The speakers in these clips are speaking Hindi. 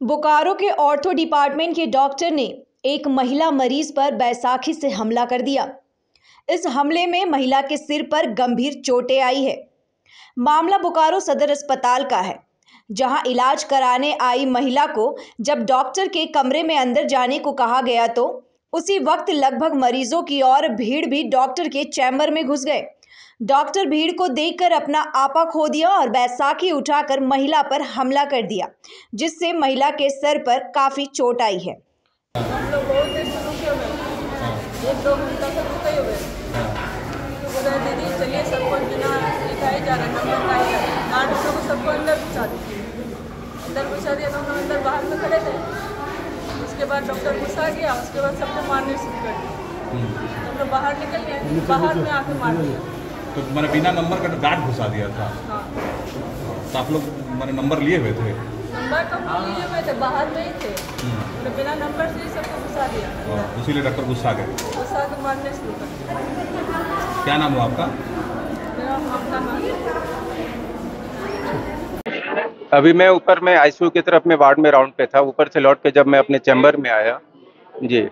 बोकारो के ऑर्थो डिपार्टमेंट के डॉक्टर ने एक महिला मरीज़ पर बैसाखी से हमला कर दिया। इस हमले में महिला के सिर पर गंभीर चोटें आई है। मामला बोकारो सदर अस्पताल का है, जहाँ इलाज कराने आई महिला को जब डॉक्टर के कमरे में अंदर जाने को कहा गया तो उसी वक्त लगभग मरीजों की और भीड़ भी डॉक्टर के चैम्बर में घुस गए। डॉक्टर भीड़ को देखकर अपना आपा खो दिया और बैसाखी उठाकर महिला पर हमला कर दिया जिससे महिला के सर पर काफ़ी चोट आई है। ही। तो ही। अंदर घुसा दिया तो हम अंदर बाहर में खड़े थे उसके बाद डॉक्टर घुसा गया उसके बाद सबको मारने शुरू कर दिया तो हम लोग बाहर निकल गए बाहर में आके मार दिया। तो मैंने बिना नंबर का गार्ड घुसा दिया था। हाँ। तो आप लोग मैंने नंबर लिए हुए थे? नंबर तो हम लिए हुए थे बाहर में ही थे। तो बिना नंबर से ही सबको घुसा दिया। और इसीलिए डॉक्टर गुस्सा गए। घुसा के मारने शुरू कर क्या नाम हुआ आपका? मेरा नाम? अभी मैं ऊपर में आईसीयू की तरफ़ में वार्ड में राउंड पे था, ऊपर से लौट के जब मैं अपने चैम्बर में आया, जी।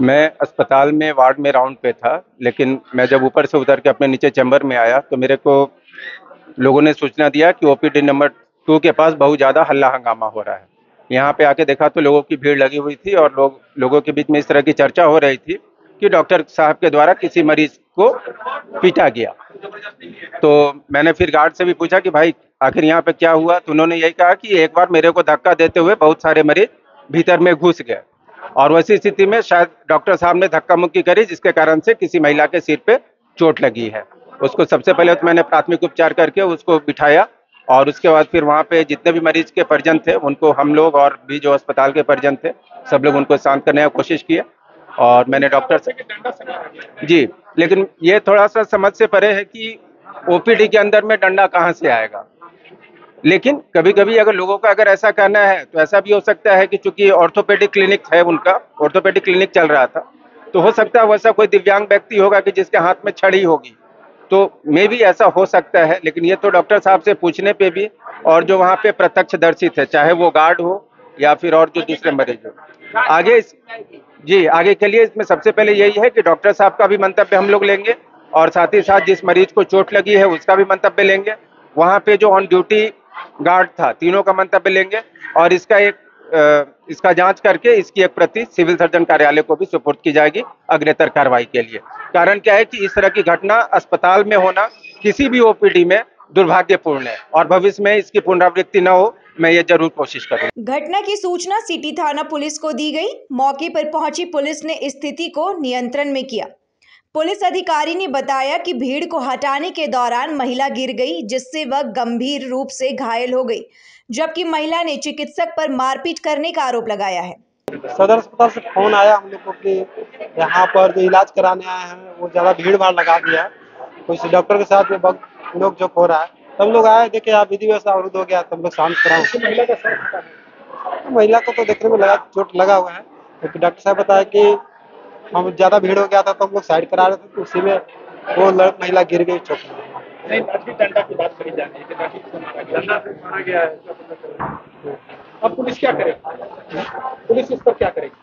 मैं अस्पताल में वार्ड में राउंड पे था, लेकिन मैं जब ऊपर से उतर के अपने नीचे चैम्बर में आया तो मेरे को लोगों ने सूचना दिया कि ओपीडी नंबर टू के पास बहुत ज़्यादा हल्ला हंगामा हो रहा है। यहाँ पे आके देखा तो लोगों की भीड़ लगी हुई थी और लोग, लोगों के बीच में इस तरह की चर्चा हो रही थी। कि डॉक्टर साहब के द्वारा किसी मरीज़ को पीटा गया। तो मैंने फिर गार्ड से भी पूछा कि भाई, आखिर यहाँ पे क्या हुआ? तो उन्होंने यही कहा कि एक बार मेरे को धक्का देते हुए बहुत सारे मरीज़ भीतर में घुस गए। और वैसी स्थिति में शायद डॉक्टर साहब ने धक्का मुक्की करी, जिसके कारण से किसी महिला के सिर पे चोट लगी है। उसको सबसे पहले तो मैंने प्राथमिक उपचार करके उसको बिठाया, और उसके बाद फिर वहाँ पे जितने भी मरीज़ के परिजन थे, उनको हम लोग और भी जो अस्पताल के परिजन थे, सब लोग उनको शांत करने की कोशिश किया। और मैंने डॉक्टर से जी, लेकिन ये थोड़ा सा समझ से परे है कि ओपीडी के अंदर में डंडा कहाँ से आएगा। लेकिन कभी कभी अगर लोगों का अगर ऐसा करना है तो ऐसा भी हो सकता है कि चूँकि ऑर्थोपेडिक क्लिनिक है उनका ऑर्थोपेडिक क्लिनिक चल रहा था तो हो सकता है वैसा कोई दिव्यांग व्यक्ति होगा कि जिसके हाथ में छड़ी होगी। तो मे भी ऐसा हो सकता है, लेकिन ये तो डॉक्टर साहब से पूछने पे भी और जो वहाँ पे प्रत्यक्षदर्शी थे, चाहे वो गार्ड हो या फिर और जो दूसरे मरीज़ हो। आगे इस जी, आगे के लिए इसमें सबसे पहले यही है कि डॉक्टर साहब का भी मंतव्य हम लोग लेंगे और साथ ही साथ जिस मरीज़ को चोट लगी है उसका भी मंतव्य लेंगे। वहाँ पे जो ऑन ड्यूटी गार्ड था, तीनों का मंतव्य लेंगे और इसका एक इसका जाँच करके इसकी एक प्रति सिविल सर्जन कार्यालय को भी सुपुर्द की जाएगी अग्रेतर कार्रवाई के लिए। कारण क्या है कि इस तरह की घटना अस्पताल में होना किसी भी ओपीडी में दुर्भाग्यपूर्ण है और भविष्य में इसकी पुनरावृत्ति न हो मैं ये ज़रूर कोशिश करूँगा। घटना की सूचना सिटी थाना पुलिस को दी गई। मौके पर पहुँची पुलिस ने स्थिति को नियंत्रण में किया। पुलिस अधिकारी ने बताया कि भीड़ को हटाने के दौरान महिला गिर गई जिससे वह गंभीर रूप से घायल हो गई जबकि महिला ने चिकित्सक पर मारपीट करने का आरोप लगाया है। सदर अस्पताल से फ़ोन आया हम लोग को कि यहाँ पर जो इलाज कराने आए हैं वो ज़्यादा भीड़ भाड़ लगा दिया है। कुछ डॉक्टर के साथ में लोग जो हो रहा है तब लोग आए देखे आप विधि व्यवस्था अवरुद्ध हो गया तब लोग शांत कराओ। महिला को तो देखने में लगा चोट लगा हुआ है। क्योंकि डॉक्टर साहब बताया कि हम ज़्यादा भीड़ हो गया था तो हम लोग साइड करा रहे थे तो उसी में वो महिला गिर गई चोट की बात करी जा रही है कि मारा गया डंडा से मारा गया है इसका पता चल रहा है। अब पुलिस क्या करेगी पुलिस इस पर क्या करेगी?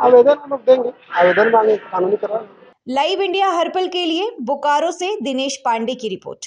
आवेदन हम लोग देंगे आवेदन मांगे कानूनी करवा लाइव इंडिया हर्पल के लिए बोकारो से दिनेश पांडे की रिपोर्ट।